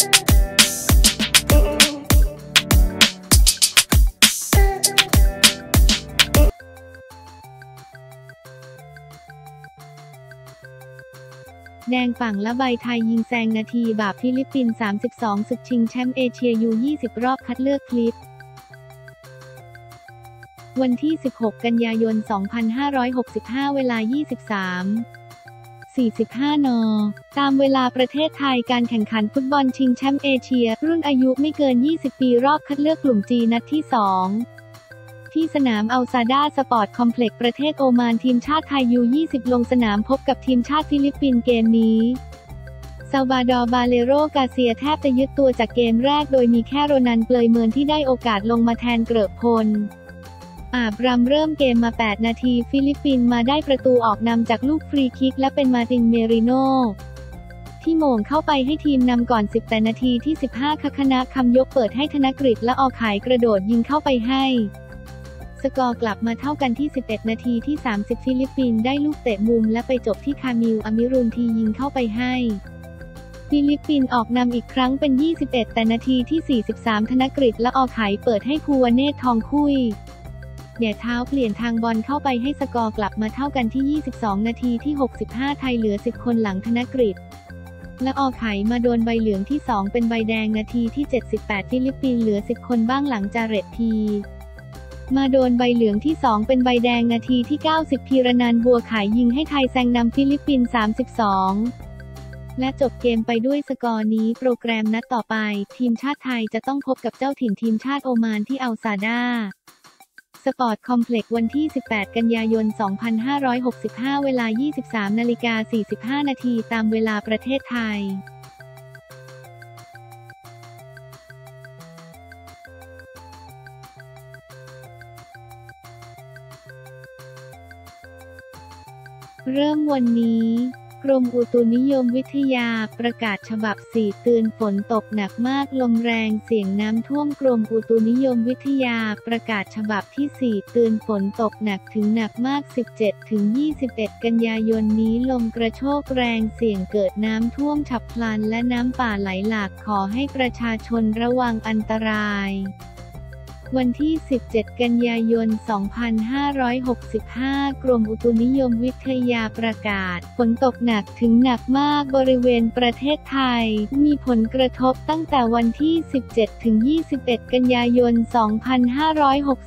แดงฝั่งละใบไทยยิงแซงนาทีบาปฟิลิปปินส์32 ศึกชิงแชมป์เอเชีย U20 รอบคัดเลือกคลิป วันที่ 16 กันยายน 2565 เวลา 23 45 น ตามเวลาประเทศไทยการแข่งขันฟุตบอลชิงแชมป์เอเชีย รุ่นอายุไม่เกิน 20 ปีรอบคัดเลือกกลุ่ม G นัดที่ 2ที่สนามอัลซาดาสปอร์ตคอมเพล็กซ์ประเทศโอมานทีมชาติไทย U 20 ลงสนามพบกับทีมชาติฟิลิปปินส์เกมนี้ซาบาดอร์บาเลโรกาเซียแทบจะยึดตัวจากเกมแรกโดยมีแค่โรนันเปลยเมินที่ได้โอกาสลงมาแทนเกรอะพล อาบรำเริ่มเกมมา 8 นาที ฟิลิปปินส์มาได้ประตูออกนำจากลูกฟรีคิกและเป็นมาตินเมริโนที่โหม่งเข้าไปให้ทีมนำก่อน 10 แต่นาทีที่ 15คคณะคำยกเปิดให้ธนกฤษและออกขายกระโดดยิงเข้าไปให้ สกอร์กลับมาเท่ากันที่ 11 นาทีที่ 30 ฟิลิปปินส์ได้ลูกเตะมุมและไปจบที่คามิลอามิรุนทียิงเข้าไปให้ฟิลิปปินส์ออกนำอีกครั้งเป็น 21 แต่นาทีที่ 43 ธนกฤษและออกขายเปิดให้ภูวเนศทองคุย แหย่เท้าเปลี่ยนทางบอลเข้าไปให้สกอร์กลับมาเท่ากันที่ 22 นาทีที่ 65 ไทยเหลือ 10 คนหลังธนกฤษและออกขายมาโดนใบเหลืองที่ 2 เป็นใบแดงนาทีที่ 78 ฟิลิปปินส์เหลือ 10 คนบ้างหลังจาเรตพีมาโดนใบเหลืองที่ 2 เป็นใบแดงนาทีที่ 90 พีรนันบัวขายยิงให้ไทยแซงนำฟิลิปปินส์32 และจบเกมไปด้วยสกอร์นี้โปรแกรมนัดต่อไป ทีมชาติไทยจะต้องพบกับเจ้าถิ่นทีมชาติโอมานที่อัลซาดา sport complex วันที่ 18 กันยายน 2565 เวลา 23 นาฬิกา 45 นาทีตามเวลาประเทศไทยเริ่มวันนี้ กรมอุตุนิยมวิทยาประกาศฉบับ 4 เตือนฝนตกหนักมากลมแรงเสี่ยงน้ำท่วมกรมอุตุนิยมวิทยาประกาศฉบับที่ 4 เตือนฝนตกหนักถึงหนักมาก 17 ถึง 21 กันยายนนี้ลมกระโชกแรงเสี่ยงเกิดน้ำท่วมฉับพลันและน้ำป่าไหลหลากขอให้ประชาชนระวังอันตราย วันที่ 17 กันยายน 2565 กรมอุตุนิยมวิทยาประกาศ ฝนตกหนักถึงหนักมากบริเวณประเทศไทย มีผลกระทบตั้งแต่วันที่ 17 ถึง 21 กันยายน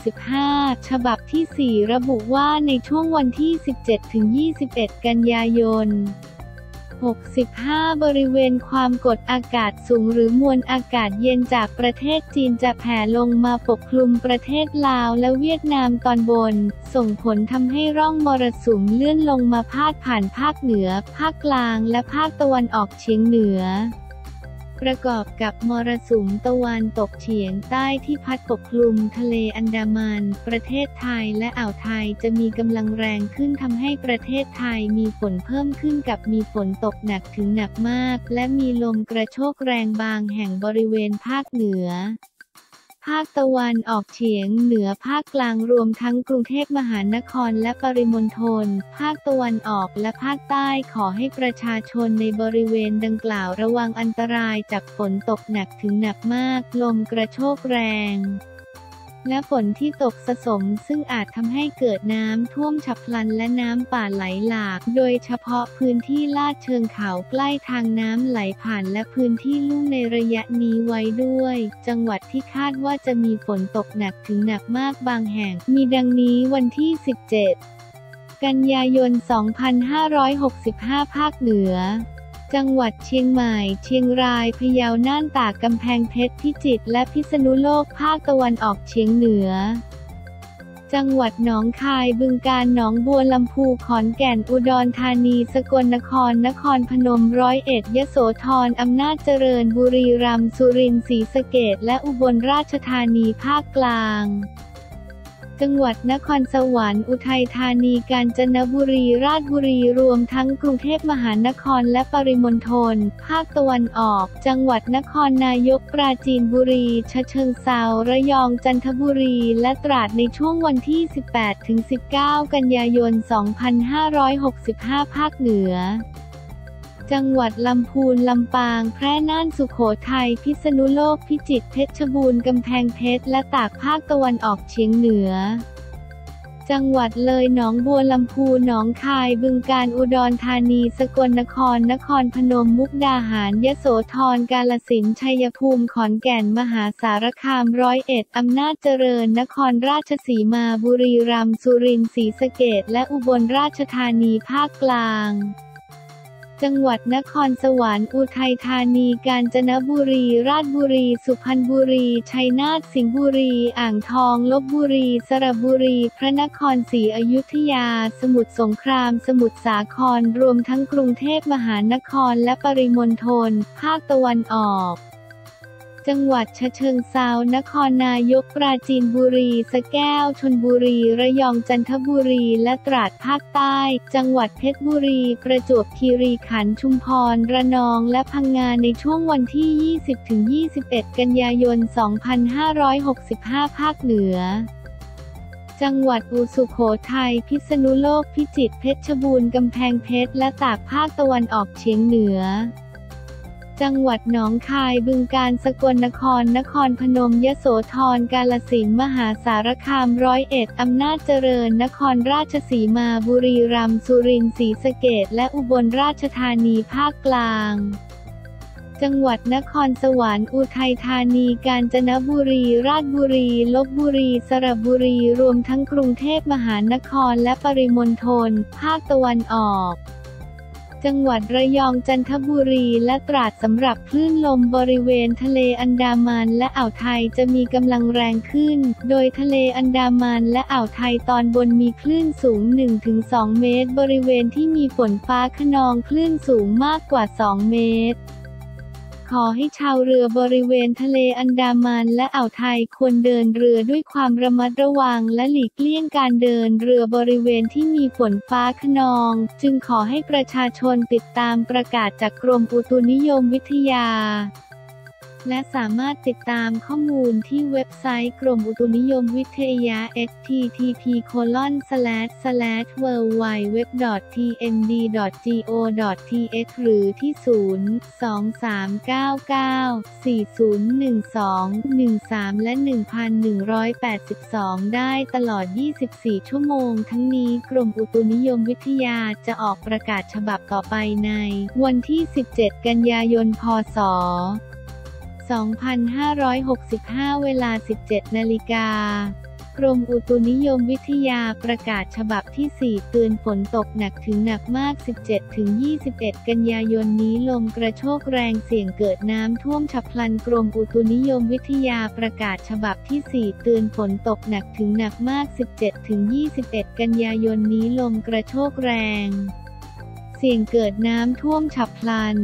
2565 ฉบับที่ 4 ระบุว่าในช่วงวันที่ 17 ถึง 21 กันยายน 65 บริเวณความกดอากาศสูงหรือมวลอากาศเย็นจากประเทศจีนจะแผ่ลงมาปกคลุมประเทศลาวและเวียดนามตอนบน ส่งผลทำให้ร่องมรสุมเลื่อนลงมาพาดผ่านภาคเหนือ ภาคกลางและภาคตะวันออกเฉียงเหนือ ประกอบกับมรสุมตะวันตกเฉียงใต้ที่พัดปกคลุมทะเลอันดามัน ประเทศไทยและอ่าวไทยจะมีกำลังแรงขึ้นทำให้ประเทศไทยมีฝนเพิ่มขึ้นกับมีฝนตกหนักถึงหนักมาก และมีลมกระโชกแรงบางแห่งบริเวณภาคเหนือ ภาคตะวันออกเฉียงเหนือภาคกลางรวมทั้งกรุงเทพมหานครและปริมณฑล ภาคตะวันออกและภาคใต้ขอให้ประชาชนในบริเวณดังกล่าวระวังอันตรายจากฝนตกหนักถึงหนักมาก ลมกระโชกแรง และฝนที่ตกสะสมซึ่งอาจทำให้เกิดน้ำท่วมฉับพลันและน้ำป่าไหลหลาก โดยเฉพาะพื้นที่ลาดเชิงเขาใกล้ทางน้ำไหลผ่านและพื้นที่ลุ่มในระยะนี้ไว้ด้วย จังหวัดที่คาดว่าจะมีฝนตกหนักถึงหนักมากบางแห่ง มีดังนี้วันที่ 17 กันยายน 2565 ภาคเหนือ จังหวัดเชียงใหม่ เชียงราย พะเยา น่านตาก กำแพงเพชร พิจิตร และพิษณุโลก ภาคตะวันออกเฉียงเหนือ จังหวัดหนองคาย บึงกาฬ หนองบัวลำพู ขอนแก่น อุดรธานี สกลนคร นครพนม ร้อยเอ็ด ยโสธร อำนาจเจริญ บุรีรัมย์ สุรินทร์ ศรีสะเกษและอุบลราชธานี ภาคกลาง จังหวัดนครสวรรค์ อุทัยธานี กาญจนบุรี ราชบุรี รวมทั้งกรุงเทพมหานครและปริมณฑล ภาคตะวันออก จังหวัดนครนายก ปราจีนบุรีฉะเชิงเซา ระยอง จันทบุรี และตราดในช่วงวันที่ 18-19 กันยายน 2565 ภาคเหนือ จังหวัดลำพูนลำปาง แพร่น่านสุโขทัย พิษณุโลก พิจิตร เพชรบูรณ์ กำแพงเพชร และตากภาคตะวันออกเฉียงเหนือจังหวัดเลยหนองบัวลำพูหนองคาย บึงกาฬอุดรธานี สกลนคร นครพนม มุกดาหาร ยโสธร กาฬสินชัยภูมิ ขอนแก่น มหาสารคาม ร้อยเอ็ด อำนาจเจริญ นครราชสีมา บุรีรัมย์ สุรินทร์ ศรีสะเกษและอุบลราชธานี ภาคกลาง จังหวัดนครสวรรค์ อุทัยธานี กาญจนบุรี ราชบุรี สุพรรณบุรี ชัยนาท สิงห์บุรี อ่างทอง ลบบุรี สระบุรี พระนครศรีอยุธยา สมุทรสงคราม สมุทรสาคร รวมทั้งกรุงเทพมหานครและปริมณฑล ภาคตะวันออก จังหวัดฉะเชิงเซานครนายกปราจีนบุรีสะแก้วชนบุรี ระยองจันทบุรี และตราดภาคใต้ จังหวัดเพชรบุรี ประจวบคีรีขันธ์ชุมพร ระนองและพังงาในช่วงวันที่ 20-21 กันยายน 2565 ภาคเหนือจังหวัดอุสุโขทัย พิษณุโลก พิจิตร เพชรบูรณ์ กำแพงเพชร และตากภาคตะวันออกเฉียงเหนือ จังหวัดหนองคาย บึงกาฬ สกลนคร นครพนม ยโสธร กาฬสินธุ์ มหาสารคาม ร้อยเอ็ด อำนาจเจริญ นครราชสีมา บุรีรัมย์ สุรินทร์ศรีสะเกษและอุบลราชธานีภาคกลางจังหวัดนครสวรรค์ อุทัยธานี กาญจนบุรี ราชบุรี ลบบุรี สระบุรี รวมทั้งกรุงเทพมหานครและปริมณฑล ภาคตะวันออก จังหวัดระยองจันทบุรีและตราดสำหรับคลื่นลมบริเวณทะเลอันดามันและอ่าวไทยจะมีกำลังแรงขึ้น โดยทะเลอันดามันและอ่าวไทยตอนบนมีคลื่นสูง 1-2 เมตร บริเวณที่มีฝนฟ้าขนองคลื่นสูงมากกว่า 2 เมตร ขอให้ชาวเรือบริเวณทะเลอันดามันและอ่าวไทยควรเดินเรือด้วยความระมัดระวังและหลีกเลี่ยงการเดินเรือบริเวณที่มีฝนฟ้าขนอง จึงขอให้ประชาชนติดตามประกาศจากกรมอุตุนิยมวิทยา และสามารถติดตามข้อมูลที่เว็บไซต์กรมอุตุนิยมวิทยา http w w w t n d g o th หรือที่ 02399401213 และ 1182 ได้ตลอด 24 ชั่วโมง ทั้งนี้กรมอุตุนิยมวิทยาจะออกประกาศฉบับต่อไปใน วันที่ 17 กันยายน พศ 2565 เวลา 17 นาฬิกากรมอุตุนิยมวิทยาประกาศฉบับที่ 4 เตือนฝนตกหนักถึงหนักมาก 17-21 กันยายนนี้ลมกระโชกแรงเสี่ยงเกิดน้ำท่วมฉับพลันกรมอุตุนิยมวิทยาประกาศฉบับที่ 4 เตือนฝนตกหนักถึงหนักมาก 17-21 กันยายนนี้ลมกระโชกแรง เสี่ยงเกิดน้ำท่วมฉับพลัน